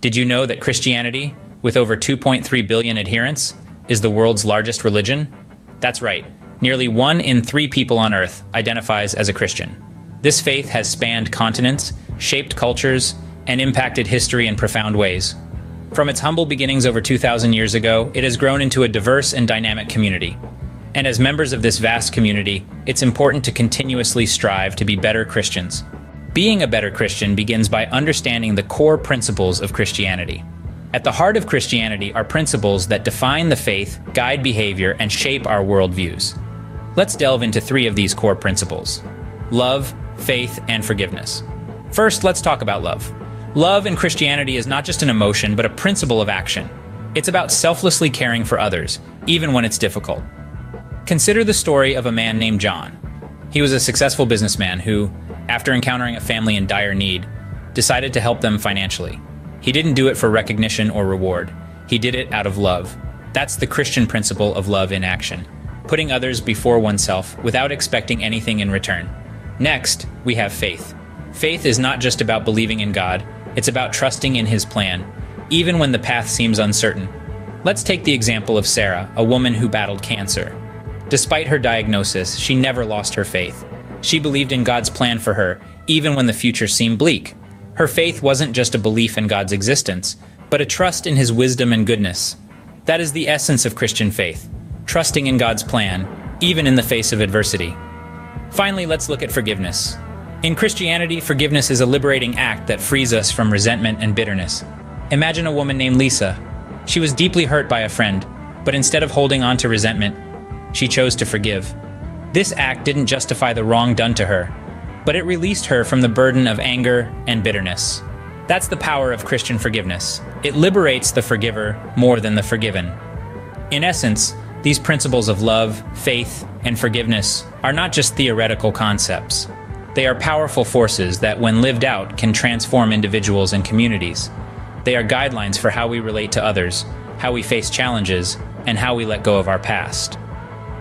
Did you know that Christianity, with over 2.3 billion adherents, is the world's largest religion? That's right. Nearly one in three people on Earth identifies as a Christian. This faith has spanned continents, shaped cultures, and impacted history in profound ways. From its humble beginnings over 2,000 years ago, it has grown into a diverse and dynamic community. And as members of this vast community, it's important to continuously strive to be better Christians. Being a better Christian begins by understanding the core principles of Christianity. At the heart of Christianity are principles that define the faith, guide behavior, and shape our worldviews. Let's delve into three of these core principles love, faith, and forgiveness. First, let's talk about love. Love in Christianity is not just an emotion, but a principle of action. It's about selflessly caring for others, even when it's difficult. Consider the story of a man named John. He was a successful businessman who, after encountering a family in dire need, decided to help them financially. He didn't do it for recognition or reward. He did it out of love. That's the Christian principle of love in action, putting others before oneself without expecting anything in return. Next, we have faith. Faith is not just about believing in God, it's about trusting in His plan, even when the path seems uncertain. Let's take the example of Sarah, a woman who battled cancer. Despite her diagnosis, she never lost her faith. She believed in God's plan for her, even when the future seemed bleak. Her faith wasn't just a belief in God's existence, but a trust in His wisdom and goodness. That is the essence of Christian faith trusting in God's plan, even in the face of adversity. Finally, let's look at forgiveness. In Christianity, forgiveness is a liberating act that frees us from resentment and bitterness. Imagine a woman named Lisa. She was deeply hurt by a friend, but instead of holding on to resentment, she chose to forgive. This act didn't justify the wrong done to her, but it released her from the burden of anger and bitterness. That's the power of Christian forgiveness. It liberates the forgiver more than the forgiven. In essence, these principles of love, faith, and forgiveness are not just theoretical concepts. They are powerful forces that, when lived out, can transform individuals and communities. They are guidelines for how we relate to others, how we face challenges, and how we let go of our past.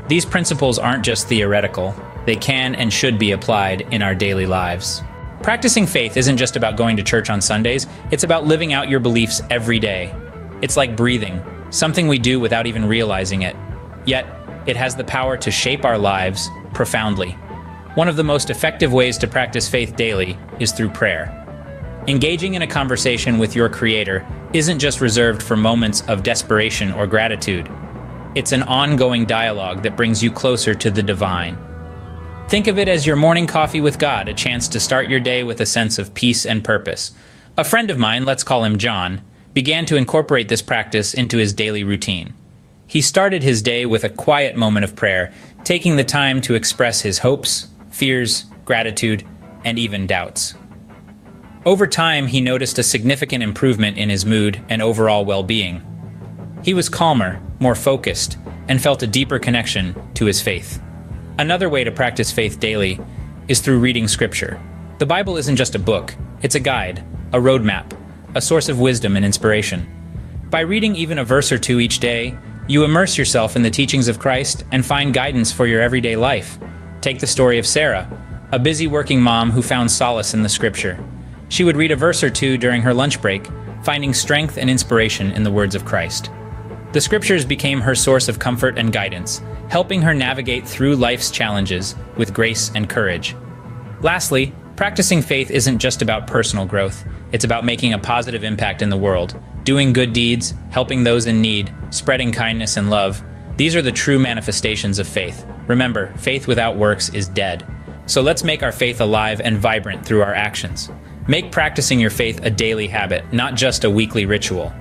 These principles aren't just theoretical, they can and should be applied in our daily lives. Practicing faith isn't just about going to church on Sundays, it's about living out your beliefs every day. It's like breathing, something we do without even realizing it. Yet, it has the power to shape our lives profoundly. One of the most effective ways to practice faith daily is through prayer. Engaging in a conversation with your Creator isn't just reserved for moments of desperation or gratitude. It's an ongoing dialogue that brings you closer to the divine. Think of it as your morning coffee with God, a chance to start your day with a sense of peace and purpose. A friend of mine, let's call him John, began to incorporate this practice into his daily routine. He started his day with a quiet moment of prayer, taking the time to express his hopes, fears, gratitude, and even doubts. Over time, he noticed a significant improvement in his mood and overall well being. He was calmer, more focused, and felt a deeper connection to his faith. Another way to practice faith daily is through reading Scripture. The Bible isn't just a book, it's a guide, a roadmap, a source of wisdom and inspiration. By reading even a verse or two each day, you immerse yourself in the teachings of Christ and find guidance for your everyday life. Take the story of Sarah, a busy working mom who found solace in the scripture. She would read a verse or two during her lunch break, finding strength and inspiration in the words of Christ. The scriptures became her source of comfort and guidance, helping her navigate through life's challenges with grace and courage. Lastly, practicing faith isn't just about personal growth, it's about making a positive impact in the world, doing good deeds, helping those in need, spreading kindness and love. These are the true manifestations of faith. Remember, faith without works is dead. So let's make our faith alive and vibrant through our actions. Make practicing your faith a daily habit, not just a weekly ritual.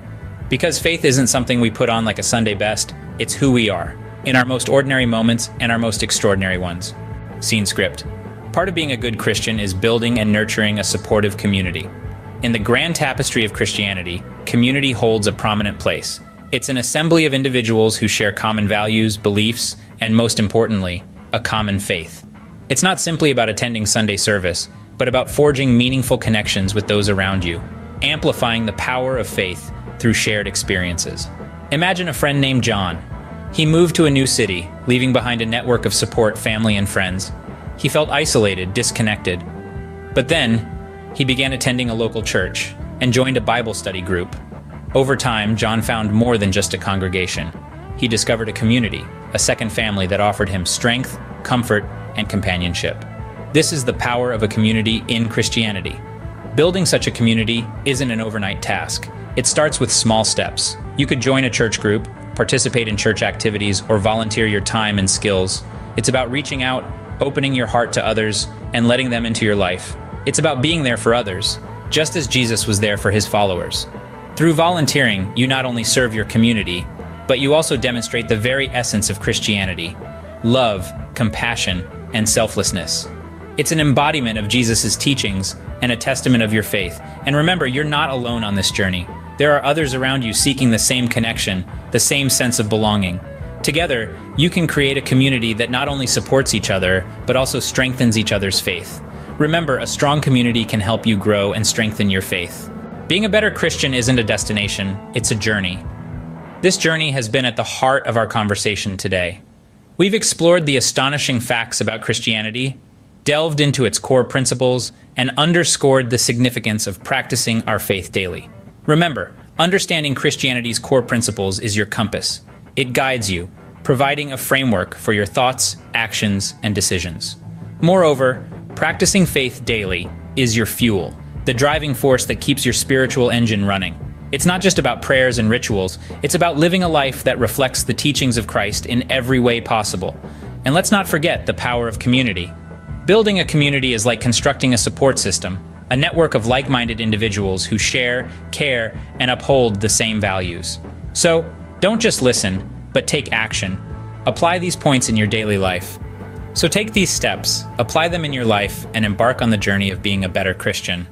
Because faith isn't something we put on like a Sunday best, it's who we are, in our most ordinary moments and our most extraordinary ones. Scene script. Part of being a good Christian is building and nurturing a supportive community. In the grand tapestry of Christianity, community holds a prominent place. It's an assembly of individuals who share common values, beliefs, and most importantly, a common faith. It's not simply about attending Sunday service, but about forging meaningful connections with those around you, amplifying the power of faith through shared experiences. Imagine a friend named John. He moved to a new city, leaving behind a network of support, family, and friends. He felt isolated, disconnected. But then, he began attending a local church. and joined a Bible study group. Over time, John found more than just a congregation. He discovered a community, a second family that offered him strength, comfort, and companionship. This is the power of a community in Christianity. Building such a community isn't an overnight task. It starts with small steps. You could join a church group, participate in church activities, or volunteer your time and skills. It's about reaching out, opening your heart to others, and letting them into your life. It's about being there for others, just as Jesus was there for his followers. Through volunteering, you not only serve your community, but you also demonstrate the very essence of Christianity love, compassion, and selflessness. It's an embodiment of Jesus' teachings and a testament of your faith. And remember, you're not alone on this journey. There are others around you seeking the same connection, the same sense of belonging. Together, you can create a community that not only supports each other, but also strengthens each other's faith. Remember, a strong community can help you grow and strengthen your faith. Being a better Christian isn't a destination, it's a journey. This journey has been at the heart of our conversation today. We've explored the astonishing facts about Christianity, delved into its core principles, and underscored the significance of practicing our faith daily. Remember, understanding Christianity's core principles is your compass. It guides you, providing a framework for your thoughts, actions, and decisions. Moreover, practicing faith daily is your fuel, the driving force that keeps your spiritual engine running. It's not just about prayers and rituals, it's about living a life that reflects the teachings of Christ in every way possible. And let's not forget the power of community. Building a community is like constructing a support system, a network of like minded individuals who share, care, and uphold the same values. So, don't just listen, but take action. Apply these points in your daily life. So, take these steps, apply them in your life, and embark on the journey of being a better Christian.